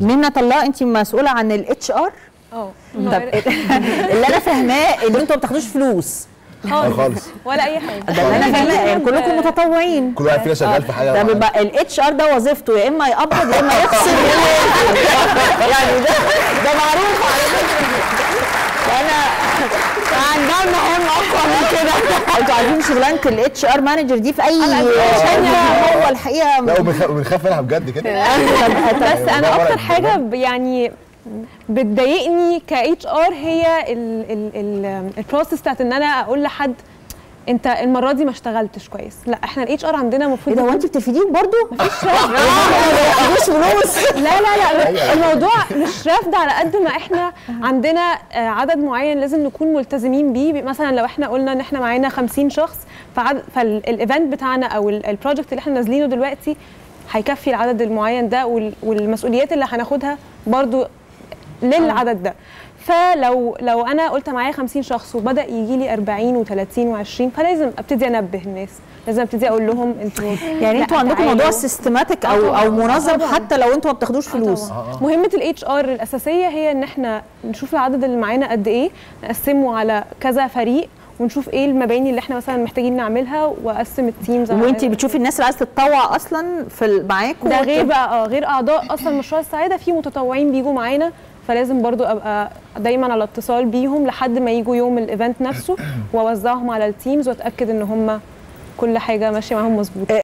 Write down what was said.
منى الله انت مسؤولة عن ال HR آه طب اللي أنا فاهماه إن أنتوا ما بتاخدوش فلوس. آه، خالص. ولا أي حاجة. ده أنا فاهماه يعني كلكم متطوعين. كل واحد فينا شغال في حاجة ده. بيبقى ال HR ده وظيفته يا إما يقبض يا إما يخصم. يا اما يقفل. يعني ده ده معروف على فكرة. انا عندنا مهام أقوى من كده. أنتوا عارفين شغلانه ال HR manager دي في أي شركة؟ هو الحقيقة لا وبنخاف منها بجد كده. بس أنا أكتر حاجة يعني بتضايقني ك HR هي ال process بتاعت إن أنا أقول لحد انت المرة دي ما اشتغلتش كويس. لا إحنا ال HR عندنا إيه المفروض ده هو يكون- انت بترفديهم برضه؟ مفيش مفيش فلوس. لا لا لا أيوة. الموضوع مش رفض على قد ما إحنا عندنا آه، عدد معين لازم نكون ملتزمين بيه. مثلا لو إحنا قلنا إن إحنا معانا 50 شخص فال event بتاعنا أو ال project اللي إحنا نازلينه دلوقتي هيكفي العدد المعين ده وال- والمسؤوليات اللي هناخدها برضو للعدد ده. فلو لو أنا قلت معايا 50 شخص وبدأ يجي لي 40 و30 و20 فلازم أبتدي أنبه الناس لازم أبتدي أقول لهم أنتوا يعني أنتوا عندكم. موضوع systematic أو طبعاً. أو منظم. حتى لو أنتوا ما بتاخدوش فلوس طبعاً. مهمة ال HR الأساسية هي إن إحنا نشوف العدد اللي معانا قد إيه نقسمه على كذا فريق ونشوف إيه المباني اللي إحنا مثلا محتاجين نعملها وأقسم ال teams على- وانت بتشوفي الناس اللي عايزة تتطوع أصلا في معاكم ده غير بقى آه غير أعضاء أصلا مشروع السعادة في متطوعين بيجوا معانا فلازم برضو أبقى دايما على اتصال بيهم لحد ما يجوا يوم ال event نفسه وأوزعهم على ال teams وأتأكد إن هم كل حاجة ماشية معاهم مظبوط